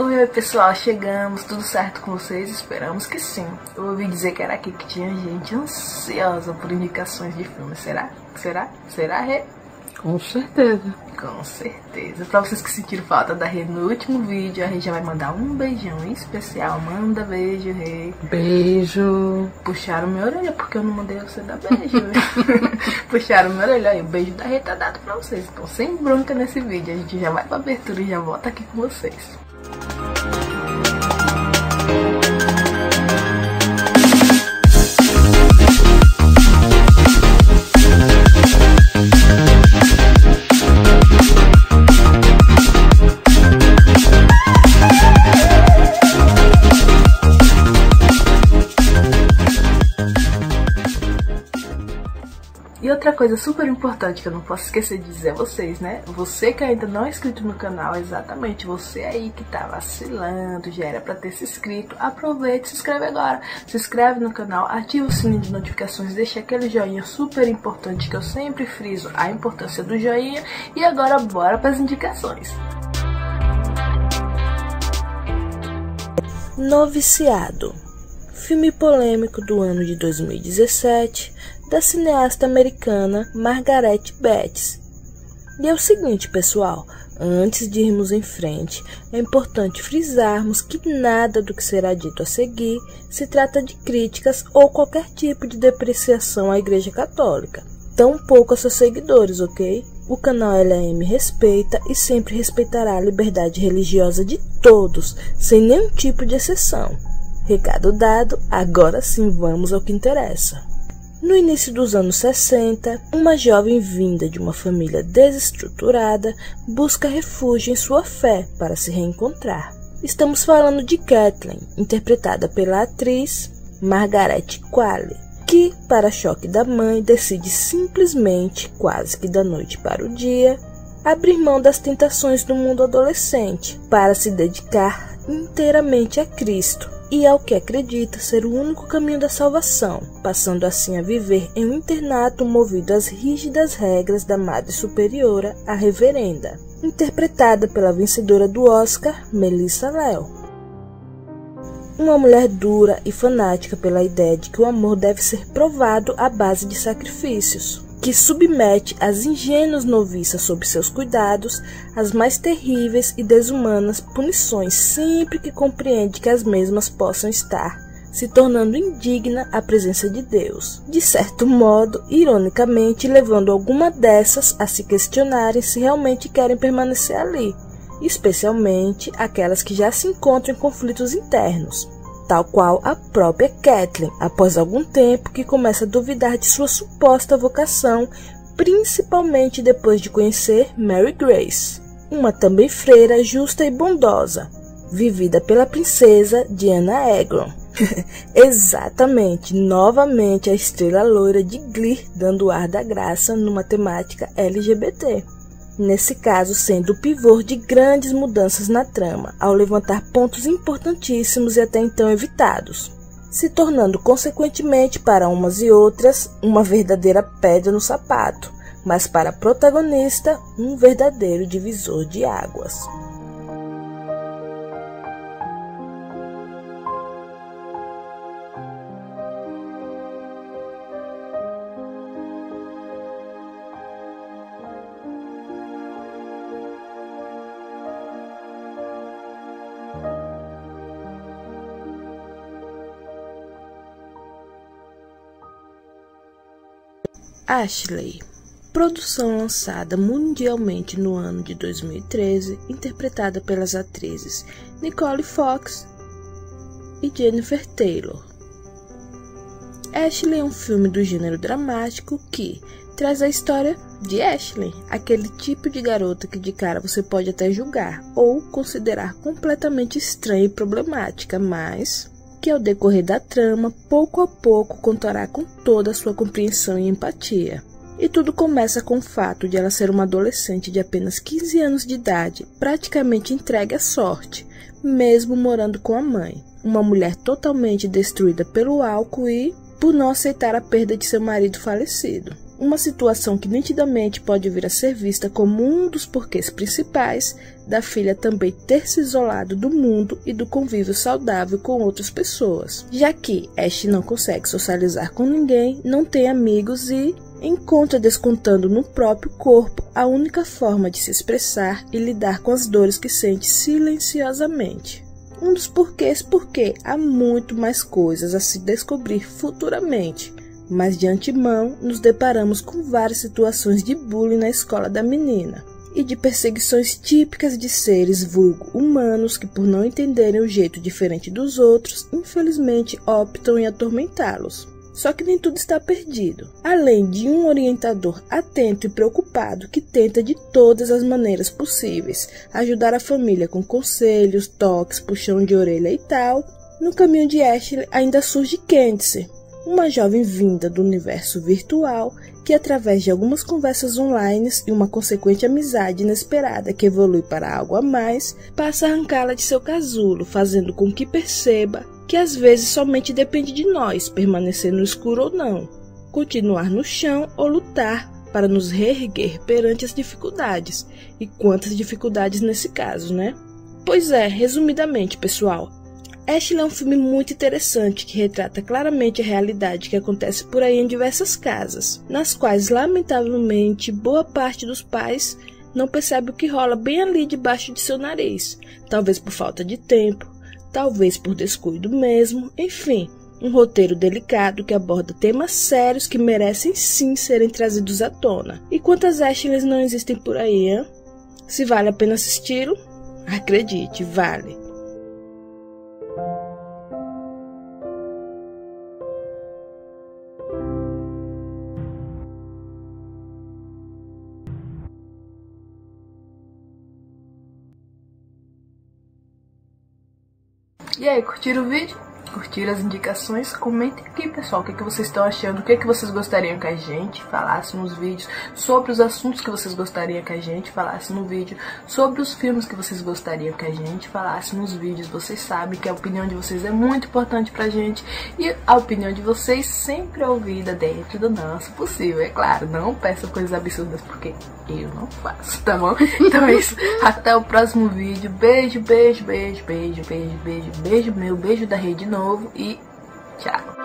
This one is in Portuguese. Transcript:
Oi pessoal, chegamos, tudo certo com vocês? Esperamos que sim. Eu ouvi dizer que era aqui que tinha gente ansiosa por indicações de filmes. Será? Será? Será, Rê? Com certeza. Com certeza. Pra vocês que sentiram falta da Rê no último vídeo, a Rê já vai mandar um beijão especial. Manda beijo, Rê. Beijo. Puxaram minha orelha porque eu não mandei você dar beijo. Puxaram minha orelha aí. O beijo da Rê tá dado pra vocês. Então sem bronca nesse vídeo. A gente já vai pra abertura e já volta aqui com vocês. E outra coisa super importante que eu não posso esquecer de dizer a vocês, né? Você que ainda não é inscrito no canal, exatamente você aí que tá vacilando, já era pra ter se inscrito, aproveite, se inscreve agora. Se inscreve no canal, ativa o sininho de notificações, deixa aquele joinha super importante que eu sempre friso a importância do joinha. E agora bora para as indicações. Noviciado filme polêmico do ano de 2017 da cineasta americana Margaret Betts. E é o seguinte, pessoal, antes de irmos em frente, é importante frisarmos que nada do que será dito a seguir se trata de críticas ou qualquer tipo de depreciação à Igreja Católica, tampouco a seus seguidores, ok? O canal LM respeita e sempre respeitará a liberdade religiosa de todos, sem nenhum tipo de exceção. Recado dado, agora sim vamos ao que interessa. No início dos anos 60, uma jovem vinda de uma família desestruturada busca refúgio em sua fé para se reencontrar. Estamos falando de Kathleen, interpretada pela atriz Margaret Qualley, que, para choque da mãe, decide simplesmente, quase que da noite para o dia, abrir mão das tentações do mundo adolescente para se dedicar inteiramente a Cristo e ao que acredita ser o único caminho da salvação, passando assim a viver em um internato movido às rígidas regras da Madre Superiora, a Reverenda, interpretada pela vencedora do Oscar, Melissa Leo. Uma mulher dura e fanática pela ideia de que o amor deve ser provado à base de sacrifícios, que submete as ingênuas noviças sob seus cuidados às mais terríveis e desumanas punições sempre que compreende que as mesmas possam estar se tornando indigna à presença de Deus, de certo modo, ironicamente, levando alguma dessas a se questionarem se realmente querem permanecer ali, especialmente aquelas que já se encontram em conflitos internos, tal qual a própria Kathleen, após algum tempo que começa a duvidar de sua suposta vocação, principalmente depois de conhecer Mary Grace, uma também freira justa e bondosa, vivida pela princesa Diana Egron. Exatamente, novamente a estrela loira de Glee dando ar da graça numa temática LGBT nesse caso sendo o pivô de grandes mudanças na trama, ao levantar pontos importantíssimos e até então evitados, se tornando consequentemente para umas e outras uma verdadeira pedra no sapato, mas para a protagonista um verdadeiro divisor de águas. Ashley. Produção lançada mundialmente no ano de 2013, interpretada pelas atrizes Nicole Fox e Jennifer Taylor. Ashley é um filme do gênero dramático que traz a história de Ashley, aquele tipo de garota que de cara você pode até julgar ou considerar completamente estranha e problemática, mas que ao decorrer da trama, pouco a pouco contará com toda a sua compreensão e empatia. E tudo começa com o fato de ela ser uma adolescente de apenas 15 anos de idade, praticamente entregue à sorte, mesmo morando com a mãe. Uma mulher totalmente destruída pelo álcool e por não aceitar a perda de seu marido falecido. Uma situação que nitidamente pode vir a ser vista como um dos porquês principais da filha também ter se isolado do mundo e do convívio saudável com outras pessoas, já que Ash não consegue socializar com ninguém, não tem amigos e encontra descontando no próprio corpo a única forma de se expressar e lidar com as dores que sente silenciosamente. Um dos porquês porque há muito mais coisas a se descobrir futuramente, mas de antemão nos deparamos com várias situações de bullying na escola da menina e de perseguições típicas de seres vulgo humanos que, por não entenderem o jeito diferente dos outros, infelizmente optam em atormentá-los. Só que nem tudo está perdido. Além de um orientador atento e preocupado que tenta de todas as maneiras possíveis ajudar a família com conselhos, toques, puxão de orelha e tal, no caminho de Ashley ainda surge Candice, uma jovem vinda do universo virtual que, através de algumas conversas online e uma consequente amizade inesperada que evolui para algo a mais, passa a arrancá-la de seu casulo, fazendo com que perceba que às vezes somente depende de nós permanecer no escuro ou não, continuar no chão ou lutar para nos reerguer perante as dificuldades. E quantas dificuldades nesse caso, né? Pois é, resumidamente, pessoal, Ashley é um filme muito interessante que retrata claramente a realidade que acontece por aí em diversas casas, nas quais, lamentavelmente, boa parte dos pais não percebe o que rola bem ali debaixo de seu nariz, talvez por falta de tempo, talvez por descuido mesmo, enfim, um roteiro delicado que aborda temas sérios que merecem sim serem trazidos à tona. E quantas Ashleys não existem por aí, hein? Se vale a pena assisti-lo? Acredite, vale. E aí, curtiram o vídeo? Curtiram as indicações? Comentem aqui, pessoal, o que, que vocês estão achando, o que, que vocês gostariam que a gente falasse nos vídeos, sobre os assuntos que vocês gostariam que a gente falasse no vídeo, sobre os filmes que vocês gostariam que a gente falasse nos vídeos. Vocês sabem que a opinião de vocês é muito importante pra gente e a opinião de vocês sempre é ouvida dentro do nosso possível. É claro, não peçam coisas absurdas porque eu não faço, tá bom? Então é isso. Até o próximo vídeo. Beijo, beijo, beijo, beijo, beijo, beijo, beijo meu, beijo da rede novo e tchau.